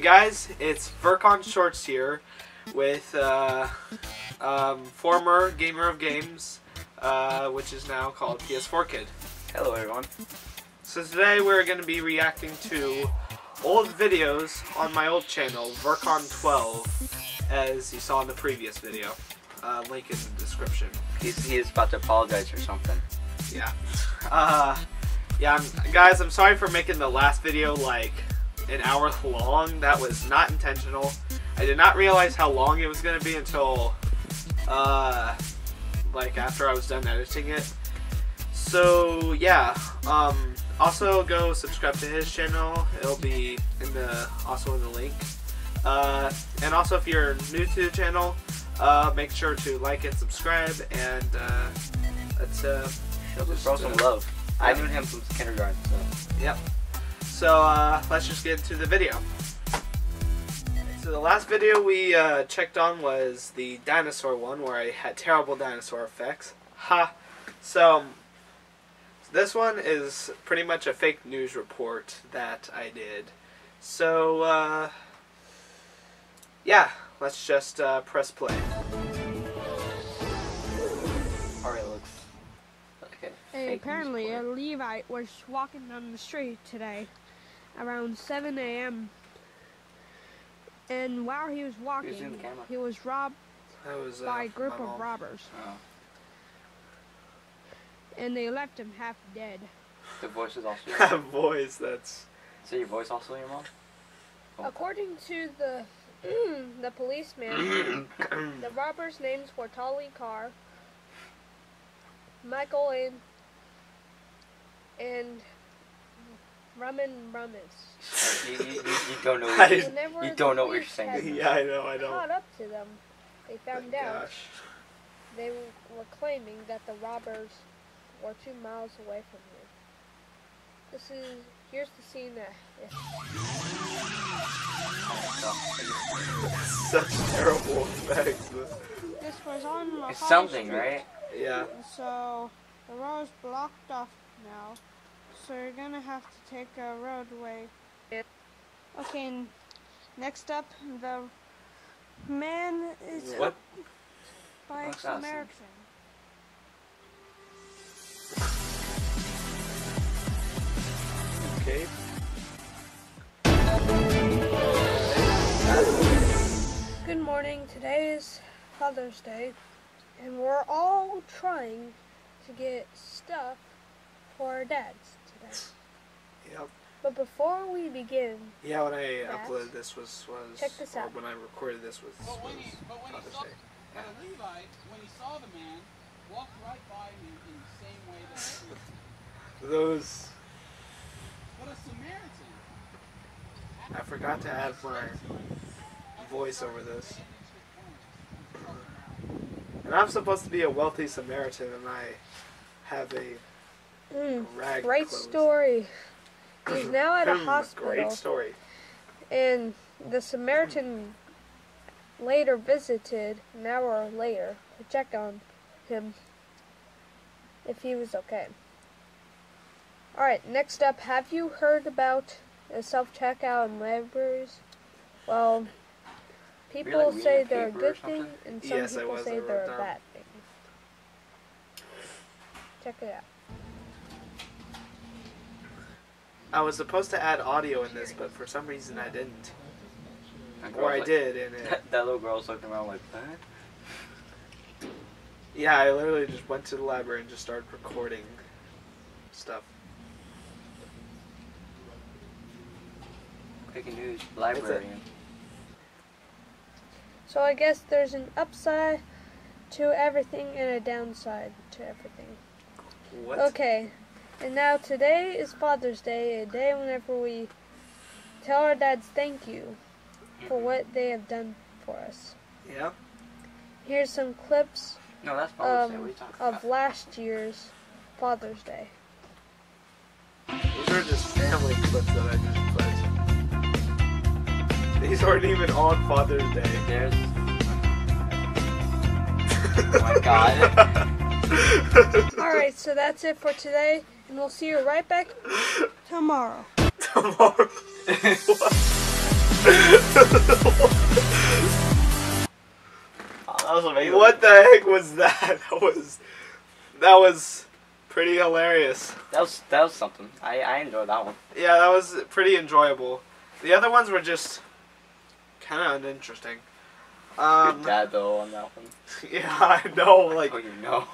guys? It's Vercon Shorts here with uh, um, former Gamer of Games, uh, which is now called PS4 Kid. Hello, everyone. So today we're going to be reacting to old videos on my old channel, Vercon12, as you saw in the previous video. Uh, link is in the description. He's, he's about to apologize for something. Yeah. Uh, yeah, I'm, guys, I'm sorry for making the last video like an hour long. That was not intentional. I did not realize how long it was going to be until, uh, like after I was done editing it. So yeah, um, also go subscribe to his channel. It'll be in the also in the link. Uh, and also if you're new to the channel, uh, make sure to like and subscribe. And uh, let's uh, Show some uh, love. I've yeah. known him since kindergarten, so. Yep. So uh, let's just get into the video. So the last video we uh, checked on was the dinosaur one, where I had terrible dinosaur effects. Ha. So this one is pretty much a fake news report that I did. So uh, yeah, let's just uh, press play. Alright, looks. Okay. Hey, apparently news a Levite was walking down the street today around 7 a.m. And while he was walking, in the camera. he was robbed was uh, by a group of robbers, Oh. and they left him half dead. The voice is also your mom? voice. That's Is your voice also your mom? Oh. According to the the policeman, the robbers' names were Tolly Carr, Michael and and Raman Ramis. you, you, you, you don't know what you, you don't know what you're saying. yeah. I know. I know. caught up to them, they found out Gosh. they were, were claiming that the robbers were two miles away from here. This is here's the scene that Such terrible effects. this was on It's something, right? Yeah. So the road's blocked off now. So you're gonna have to take a roadway. Okay, and next up, the man is What? by Looks awesome. Samaritan. Okay. Good morning. Today is Father's Day, and we're all trying to get stuff for our dads today. Yep. But before we begin, Yeah, when I Yes. uploaded this was was Check this or out. when I recorded this was, But when was he, but when he saw, Day. but a Levite, when he saw the man, walked right by him in the same way that. Those But a Samaritan. I forgot to add my voice over this. And I'm supposed to be a wealthy Samaritan and I have a mm, great clothes. story. He's now at a hospital. Great story. And the Samaritan later visited an hour later to check on him if he was okay. Alright, next up, have you heard about a self checkout in libraries? Well, people Really? Say they're a good thing, and some Yes, people say they're a bad thing. Check it out. I was supposed to add audio in this, but for some reason I didn't. Or I like- did and it That, that little girl's looking around like, that. Yeah, I literally just went to the library and just started recording stuff. Breaking news, librarian. So I guess there's an upside to everything and a downside to everything. What? Okay, and now today is Father's Day, a day whenever we tell our dads thank you for what they have done for us. Yeah. Here's some clips No, that's Father's Day. um, What are of about? last year's Father's Day. These are just family clips that I just put. These aren't even on Father's Day. There's. Oh my god. Alright, so that's it for today, and we'll see you right back tomorrow. Tomorrow. What? Oh, that was amazing. what the heck was that? That was that was pretty hilarious. That was that was something. I I enjoyed that one. Yeah, that was pretty enjoyable. The other ones were just kind of uninteresting. Um, Your dad though on that one. yeah, I know. Like, oh, you know.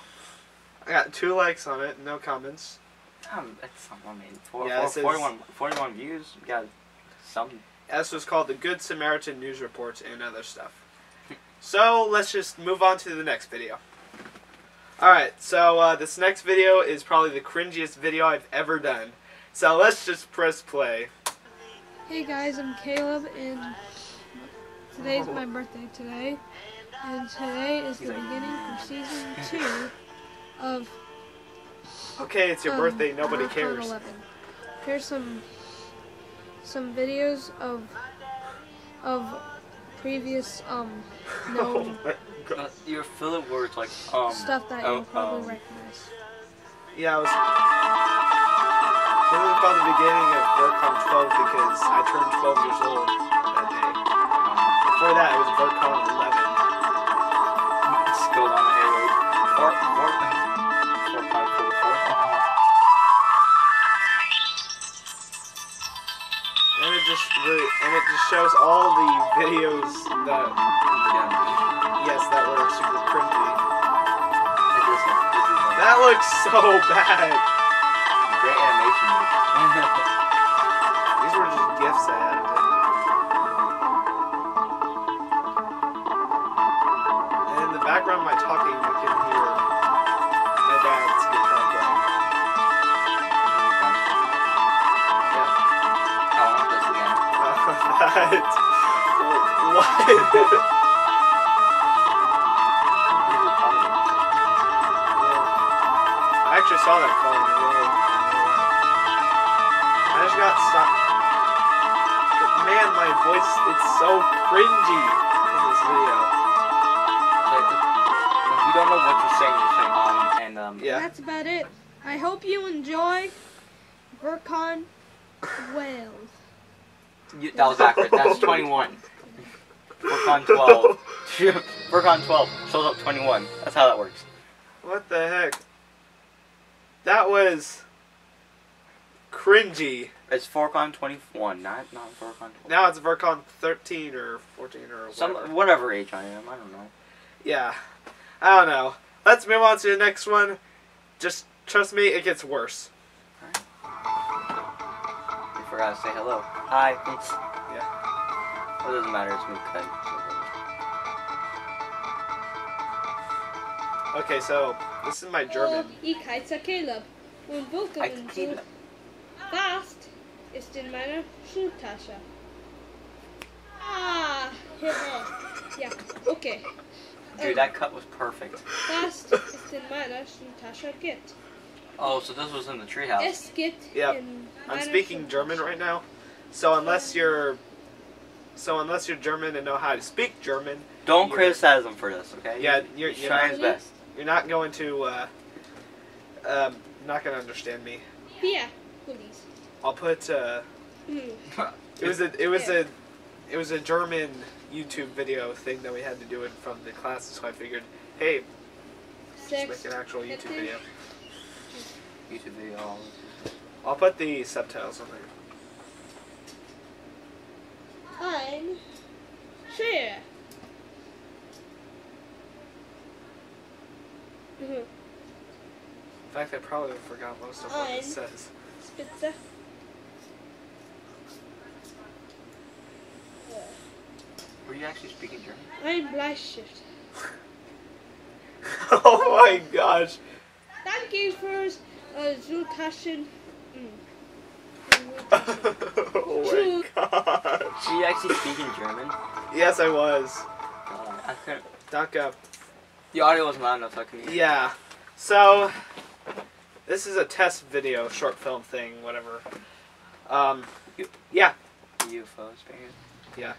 I got two likes on it, no comments. Um, that's not one made. Four, Yeah, four, it says- 41, 41 views. You got some. This was called the Good Samaritan News Reports and other stuff. So let's just move on to the next video. Alright, so uh, this next video is probably the cringiest video I've ever done. So let's just press play. Hey guys, I'm Caleb, and today's my birthday today. And today is the beginning of season two of Okay, it's your um, birthday, nobody World Con cares. 11. Here's some some videos of of previous um Oh known my Uh, you're full of words like um. stuff that oh, you'll probably um, recognize. Yeah, I was. This is about the beginning of VerCon 12 because I turned 12 years old that day. Before that, it was VerCon just and it just shows all the videos that Yeah. yes that were super cringy. One. This is one. That looks so bad. Great animation. These were just gifts I added. And in the background my What? I actually saw that falling. I just got stuck. But man, my voice, it's so cringy in this video. Like, if you don't know what you're saying, you're saying um and um. Yeah. That's about it. I hope you enjoy VerCon 12. You, that was accurate. That's 21. Burcon 12. Burcon 12 shows up 21. That's how that works. What the heck? That was cringy. It's Forcon 21, not not Forcon 12. Now it's Vercon 13 or 14 or Some whatever. whatever age I am, I don't know. Yeah. I don't know. Let's move on to the next one. Just trust me, it gets worse. You forgot to say hello. Hi. Yeah. Well, it doesn't matter. It's me cut. Okay, so this is my German. Ich heiße Caleb und I willkommen can zu. Fast ist in meiner Schultasche. Ah, yeah. okay. Dude, that cut was perfect. Fast ist in meiner Schultasche gibt. Oh, so this was in the treehouse. Es gibt Yep. in I'm meiner speaking German right now. So unless you're so unless you're German and know how to speak German, Don't You're- criticize him for this, okay? Yeah, you're- He's you're trying not- his best. you're not going to uh um not going to understand me. Vier Pullis. I'll put uh Hm. it was a it was a it was a German YouTube video thing that we had to do it from the classes, so I figured, hey, just Sechs. make an actual YouTube video. YouTube video. all this. I'll put the subtitles on there. Schere. Mhm. In fact, I probably forgot most of what Ein. it says. Spitze. Were you actually speaking German? Ein Bleistift. oh my gosh. Danke fürs äh, Mm. oh my gosh. Were you actually speaking German? Yes, I was. God, I couldn't. Danke. The audio wasn't loud enough, so I couldn't. hear. Yeah. So, this is a test video, short film thing, whatever. Um, yeah. UFO experience. Yeah.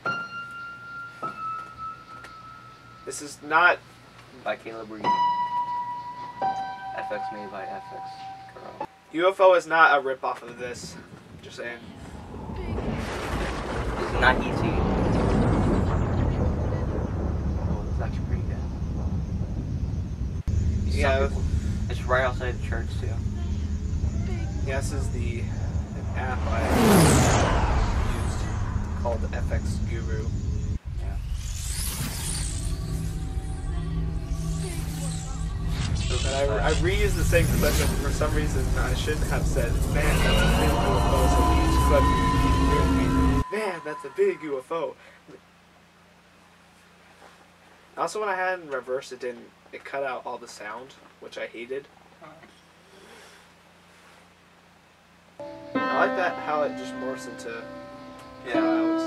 This is not. By Caleb Reed. FX made by FX. UFO is not a ripoff of this. Just saying. It's not easy. Oh, it's actually pretty good. Yeah. It's right outside the church too. Yes, is the app I used called FX Guru. I, I reused the same clip, and for some reason I shouldn't have said, "Man, that's a big UFO." So each clip "Man, that's a big UFO." Also, when I had in reverse, it didn't. It cut out all the sound, which I hated. I like that how it just morphs into Yeah. clouds.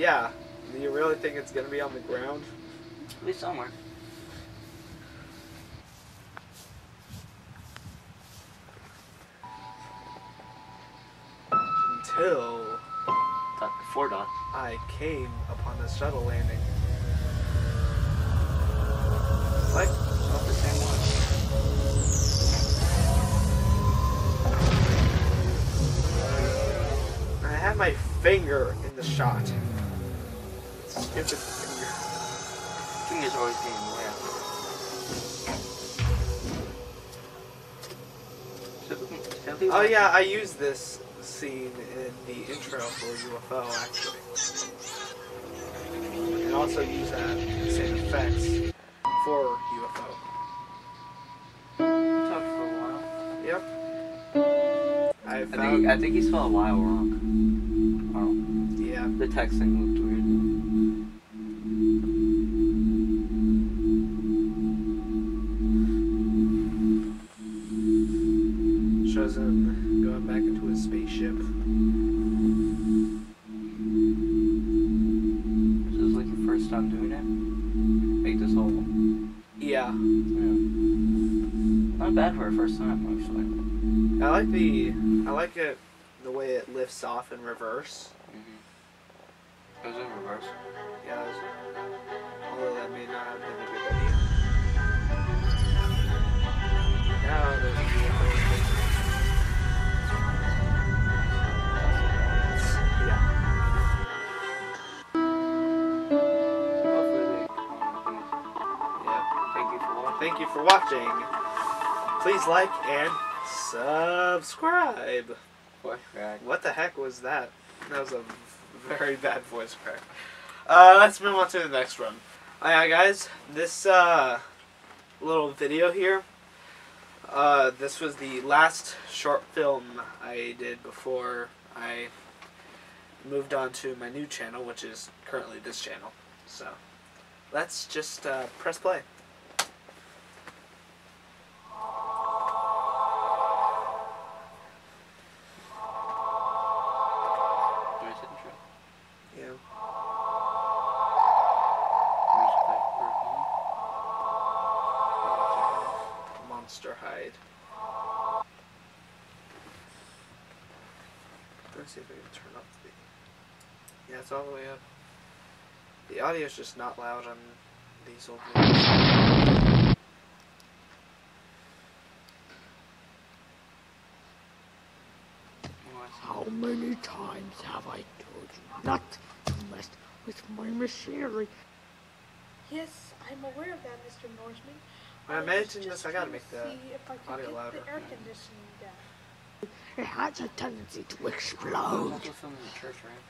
Yeah. Do you really think it's gonna be on the ground? At least somewhere. Until Dot four. I came upon the shuttle landing. Like, Not the same one. I had my finger in the shot. Oh, Stupid finger. Fingers always getting wet. Oh yeah, I used this scene in the intro for UFO actually. And also use that same effects for UFO. Talked for a while. Yep. I I think I think he spelled a while wrong. Oh, yeah. the texting looked weird. Like the I like it the way it lifts off in reverse. Mm-hmm. It was in reverse. Yeah, it's- although that may not have been a good idea. Now there's a UFO. Yeah. Hopefully they. Yeah. Thank you. Thank you for watching. Please like and subscribe. Voice crack. What the heck was that? That was a very bad voice crack. Uh, let's move on to the next one. Alright, guys, this uh, little video here. Uh, this was the last short film I did before I moved on to my new channel, which is currently this channel. So, let's just uh, press play. The audio's just not loud on these old videos. moment. How many times have I told you not to mess with my machinery? Yes, I'm aware of that, Mr. Norseman. When I was mention this, I gotta make to the see if I could audio get louder. The air conditioning down. It has a tendency to explode. also filmed in the church, right?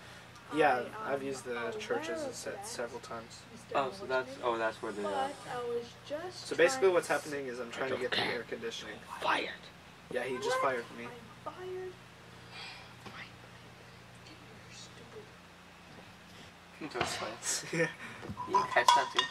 Yeah, I, I've used the church as a set several times. Oh, so that's oh, that's where the. But Uh, I was just. So basically, what's happening is I'm trying to get the air conditioning. Fired. Yeah, he just fired me. I'm fired. You're stupid. Just like- yeah. you can catch that too.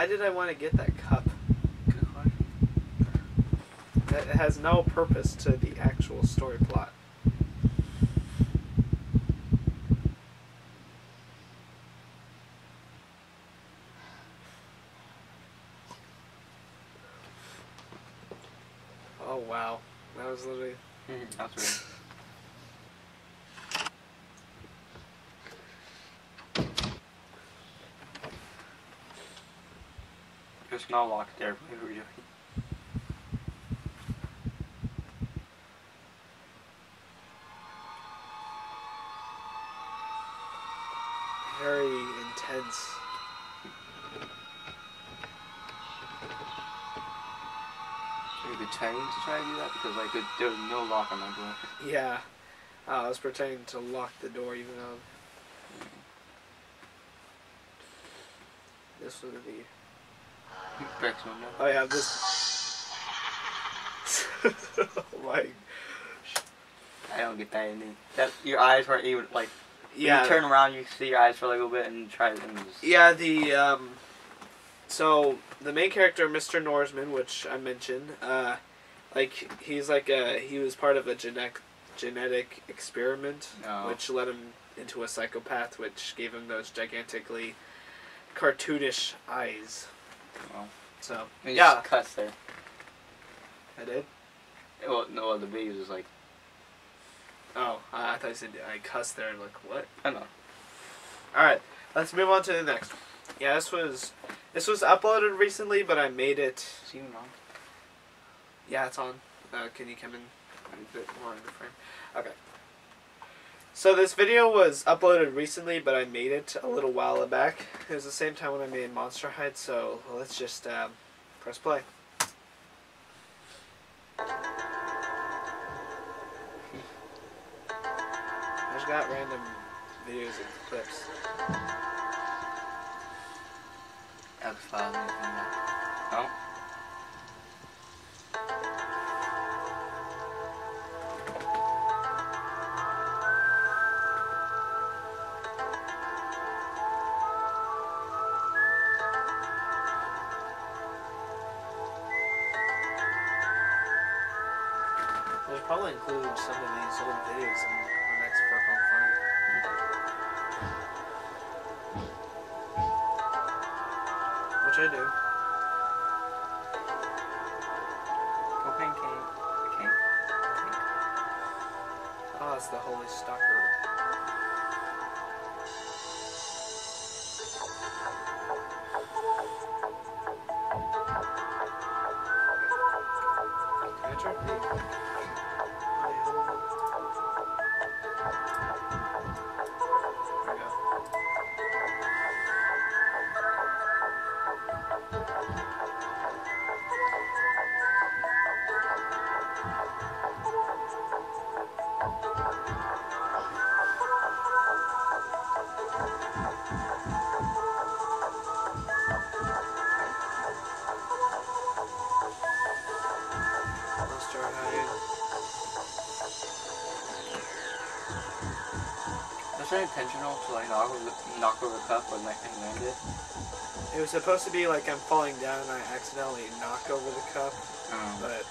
Why did I want to get that cup? Good question. It has no purpose to the actual story plot. Oh wow, that was literally. That's weird. Gonna lock there. What were we doing? Very intense. Are you pretending to try to do that? Because like there- there was no lock on my door. Yeah. Uh, I was pretending to lock the door even though this would be. Breaks window. Oh yeah, this. oh my. I don't get that ending. That your eyes weren't even like. Yeah. You turn around, you see your eyes for like a little bit, and try and just. Yeah, the um, so the main character, Mr. Norseman, which I mentioned, uh, like he's like a he was part of a genetic genetic experiment, Oh. which led him into a psychopath, which gave him those gigantically cartoonish eyes. Well, So yeah, Just cuts there. I did. Well, no, the video was like. Oh, I I thought you said I cussed there. Like what? I don't know. All right, let's move on to the next. one. Yeah, this was this was uploaded recently, but I made it Is even on? Yeah, it's on. Uh, can you come in a bit more in the frame? Okay. So this video was uploaded recently, but I made it a little while back. It was the same time when I made Monster Heights, so let's just um, press play. I just got random videos and clips. X Files. Include some of these old videos in our next Vercon fun. Which I do. Oh, Cocaine cake. Cake. Cake. Oh, it's the Holy Stalker. Knock over the, knock over the cup when like and land it? It was supposed to be like I'm falling down and I accidentally knock over the cup, Um, but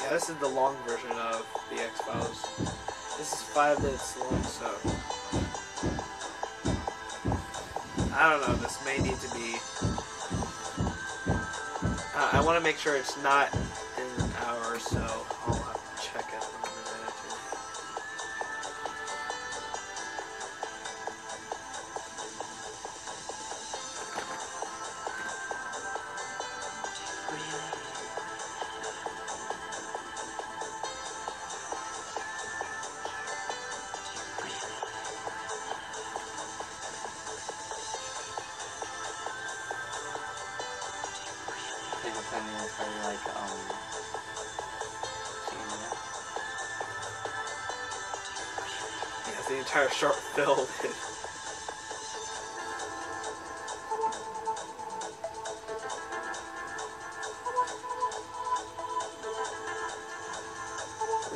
yeah, this is the long version of the X Files. This is five minutes long, so I don't know. This may need to be. Uh, I want to make sure it's not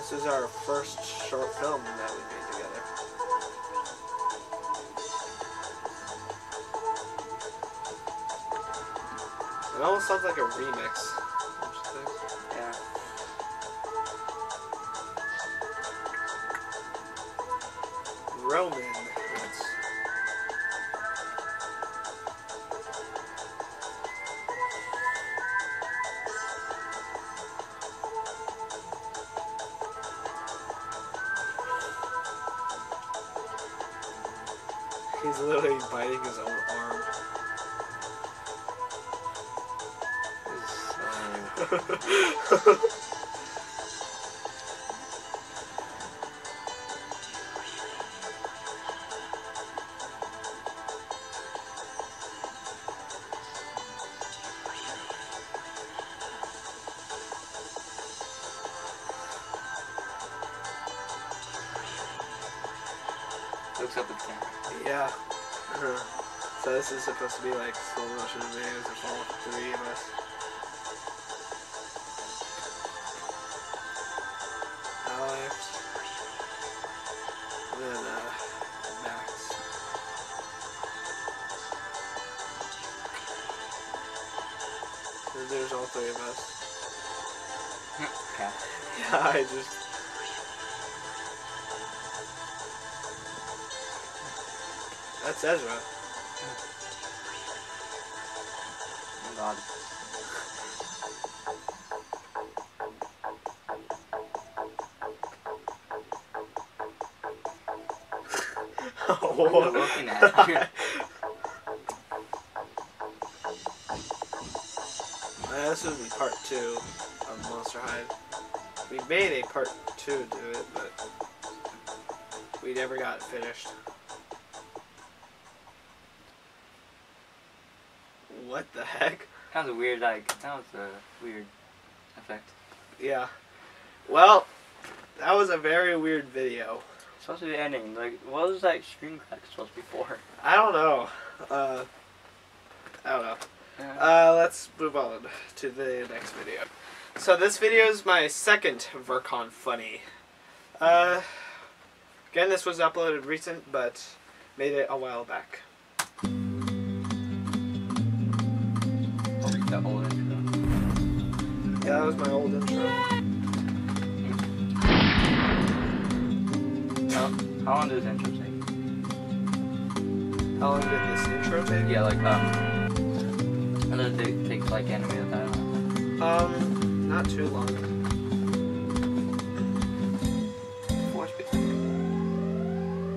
this is our first short film that we made together. It almost sounds like a remix. Yeah. Roman. Looks up at the camera. Yeah. Uh-huh. So this is supposed to be like slow motion videos of all three of us. Alex. And then uh, Max. There's all three of us. Okay. Yeah, I just. That's Ezra. Oh god. What are you looking at? Uh, this would be part two of Monster Hive. We made a part two to it, but we never got it finished. What the heck? Sounds a weird, like, sounds a weird effect. Yeah. Well, that was a very weird video. supposed to be ending. Like, what was that screen crack supposed to be for? I don't know. Uh, I don't know. Uh, let's move on to the next video. So this video is my second Vercon funny. Uh, again, this was uploaded recent, but made it a while back. Yeah, that was my old intro. How, how long does intro take? How long did this intro take? Yeah, like, um, and then it takes, like, animated time. Um, not too long. Force speed.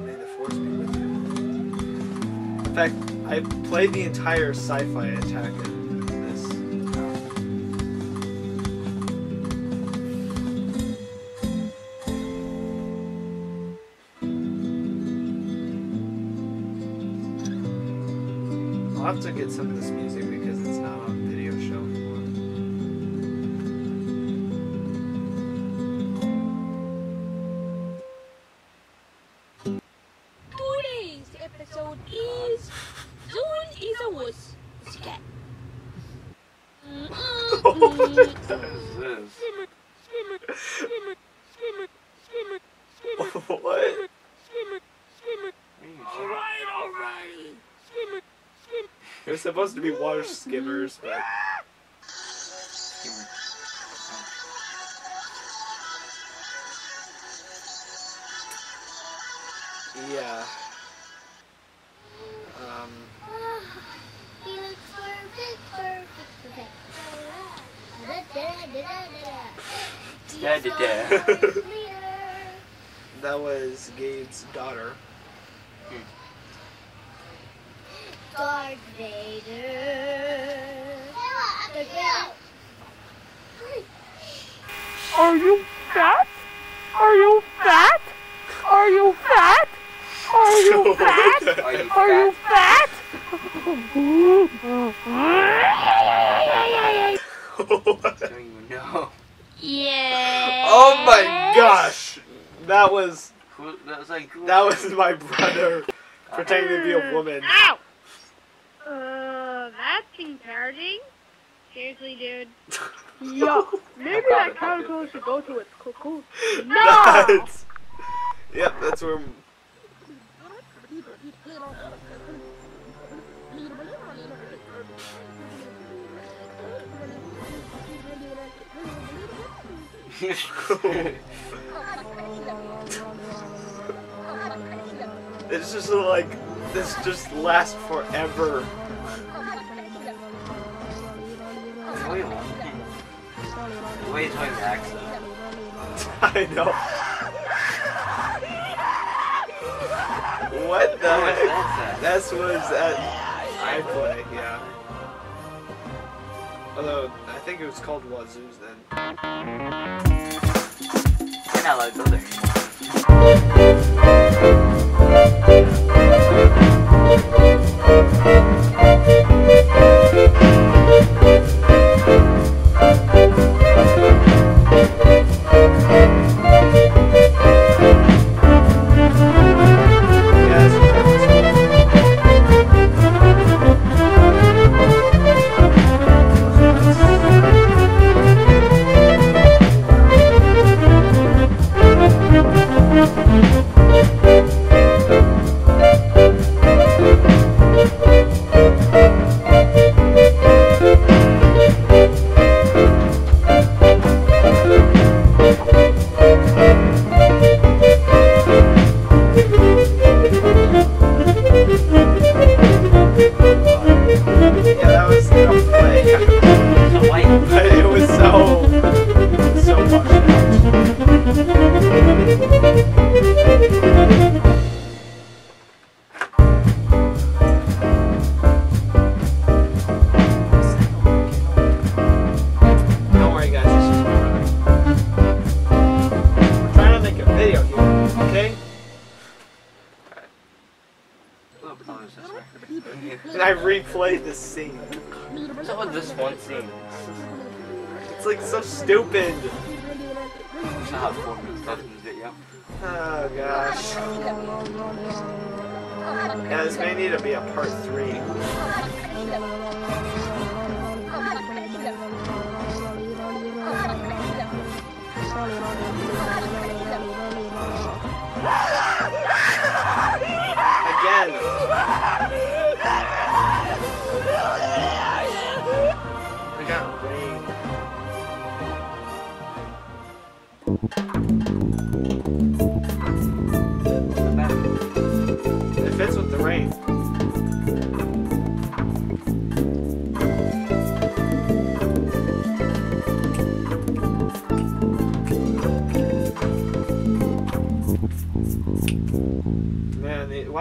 May the force be with you. In fact, I played the entire sci-fi attack have to get some of this music supposed to be water skimmers, but Darth Vader. Darth Are you fat? Are you fat? Are you fat? Are you fat? Are you Are you fat? fat? Don't even know. Yeah. oh my gosh! That was that was like. that was was my brother pretending to be a woman. Ow! That's encouraging. Seriously, dude. Yo, maybe that God, chemical should go to its cocoon. No! That's, yep, that's where. It's just like this just lasts forever. The way he's going back. I know. What? That, what's that That was at iPlay, yeah. Although I think it was called Wazoo's then. You're not allowed to go there. Yeah,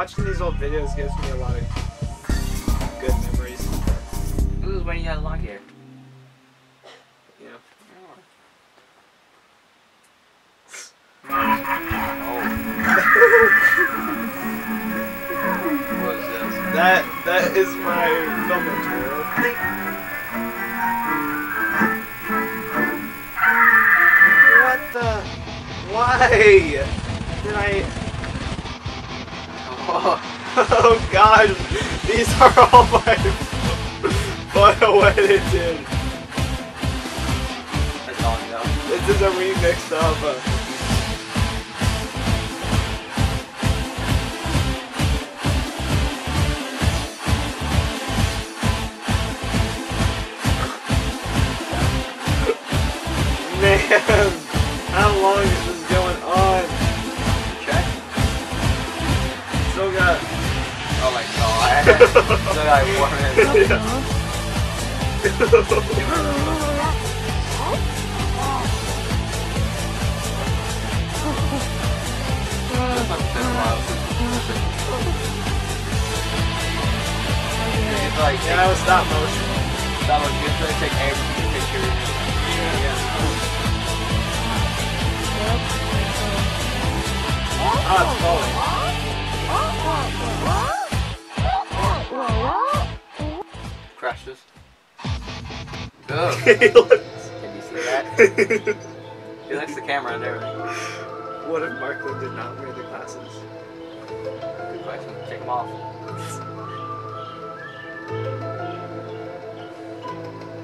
watching these old videos gives me a lot of This is a remix of. Uh, Man, how long is this going on? Check. Still got. Oh my god. so like four minutes. It's like, Yeah, that was stop motion. that was good to take every picture. Ah, it's falling. Crashes. Ugh. He looks- Can you see that? He likes the camera and everything. what if Markland did not wear the glasses? Good question. Take them off.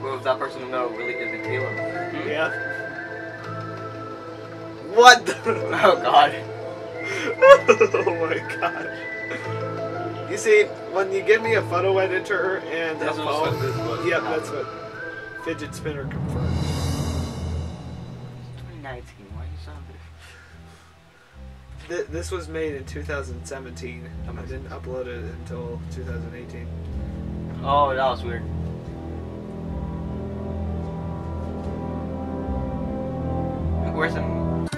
What if that person we know really isn't Caleb? Hmm? Yeah. What? the- Oh god. oh my gosh. You see, when you give me a photo editor and a This phone, what this was. yep, that's what fidget spinner confirmed. 2019. Why are you sound Th- this was made in 2017. Um, I didn't upload it until 2018. Oh, that was weird. Where's some?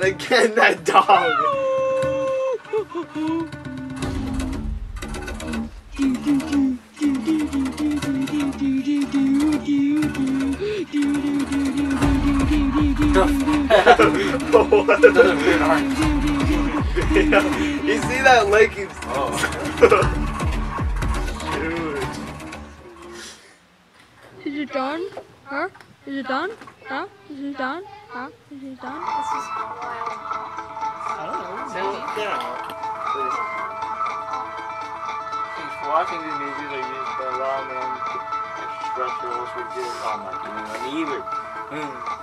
Again, that dog. What? Doesn't weird arm. Yeah. You see that leg keeps. Oh. Dude. Is it done? Huh? Is it done? Huh? Is it done? Huh? Is it done? I don't know. Thanks for watching these movies are used by law man extraterrestrials for good. Oh my god, me either. Hmm.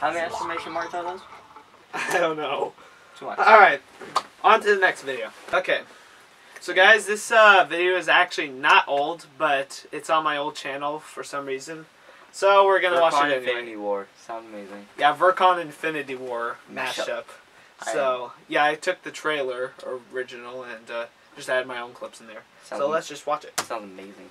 How many exclamation marks are those? I don't know. Too much. Alright, on to the next video. Okay. So guys, this uh, video is actually not old, but it's on my old channel for some reason. So we're gonna watch it anyway. Infinity War. Sounds amazing. Yeah, Vercon Infinity War Mashup. mashup. So yeah, I took the trailer original and uh, just added my own clips in there. Sounds, So let's just watch it. sounds amazing.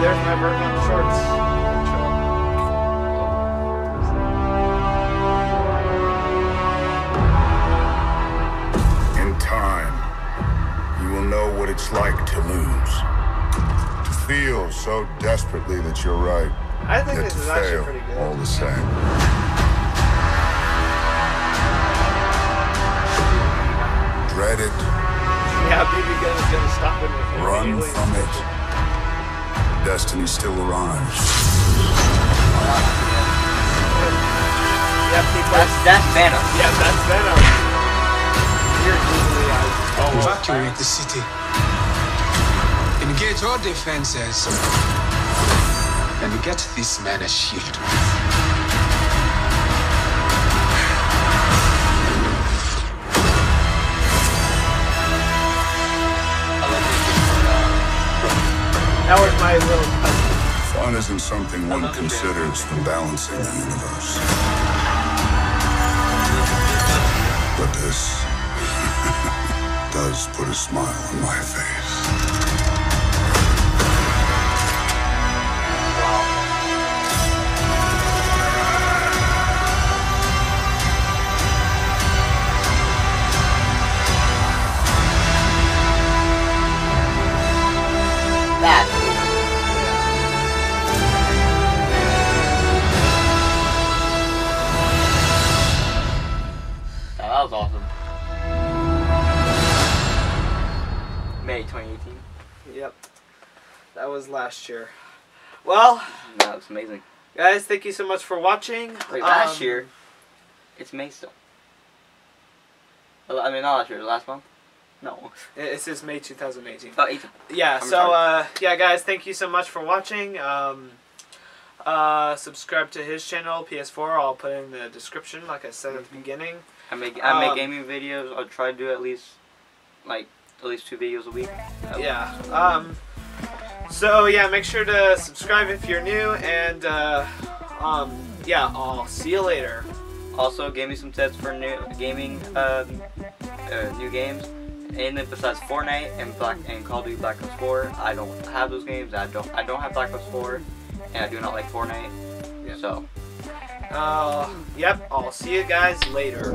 There's my shorts. In time, you will know what it's like to lose. To feel so desperately that you're right, I think this is actually pretty good. all the same. Dread it, Yeah, BB gun is gonna stop him run from it. Destiny still arrives. Yep, That's that's Venom. Yeah, that's Venom. Here's usually I. Oh, Evacuate the city. Engage all defenses. And get this man a shield. That was my little cousin. Fun isn't something one considers when balancing the universe. But this does put a smile on my face. Year. Well, That was amazing. guys, thank you so much for watching. Wait, last Um, year, it's May still. I mean, not last year, last month? No. It says May 2018. Oh, 18. Yeah, I'm so, uh, yeah, guys, thank you so much for watching. Um, uh, subscribe to his channel, PS4. I'll put it in the description, like I said at the beginning. I make I make Um, gaming videos. I'll try to do at least like at least two videos a week. Yeah. Um, so, yeah, make sure to subscribe if you're new, and, uh, um, yeah, I'll see you later. Also, gave me some tips for new gaming, um, uh, new games. And then besides Fortnite and Black and Call of Duty Black Ops 4, I don't have those games. I don't I don't have Black Ops 4, and I do not like Fortnite. Yeah. So. Uh, yep, I'll see you guys later.